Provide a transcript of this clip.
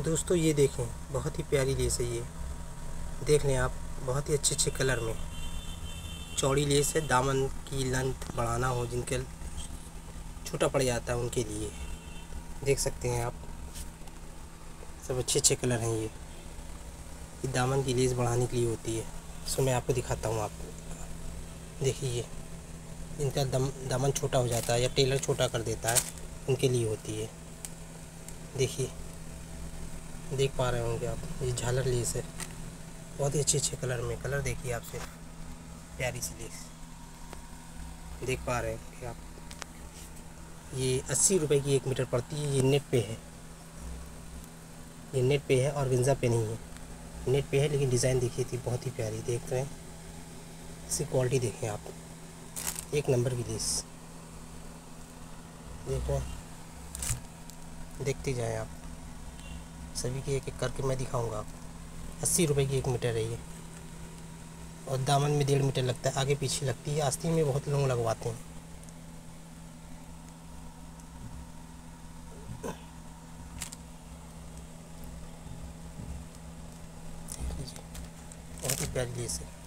दोस्तों, ये देखें। बहुत ही प्यारी लेस है ये। देख लें आप, बहुत ही अच्छे अच्छे कलर में। चौड़ी लेस है, दामन की लेंथ बढ़ाना हो जिनके छोटा पड़ जाता है उनके लिए। देख सकते हैं आप। सब अच्छे अच्छे कलर हैं ये। ये दामन की लेस बढ़ाने के लिए होती है। सो मैं आपको दिखाता हूँ आपको। देखिए इनका दम, दामन छोटा हो जाता है या टेलर छोटा कर देता है, उनके लिए होती है। देखिए। देख पा रहे होंगे आप, ये झालर लेस है। बहुत ही अच्छे अच्छे कलर में, कलर देखिए आप सिर्फ़। प्यारी सी लेस। देख पा रहे हैं आप। ये अस्सी रुपए की एक मीटर पड़ती है, ये नेट पे है। ये नेट पे है और विंज़ा पे नहीं है। नेट पे है, लेकिन डिज़ाइन देखिए थी, बहुत ही प्यारी। देख रहे हैं? इसकी क्वालिटी देखें आप। एक नंबर की लेस। देख रहे हैं देखते जाएँ आप। सभी की एक एक करके मैं दिखाऊँगा आपको। अस्सी रुपये की एक मीटर है ये। और दामन में डेढ़ मीटर लगता है, आगे पीछे लगती है। आस्ती में बहुत लोग लगवाते हैं। बहुत ही प्यारी लेस है।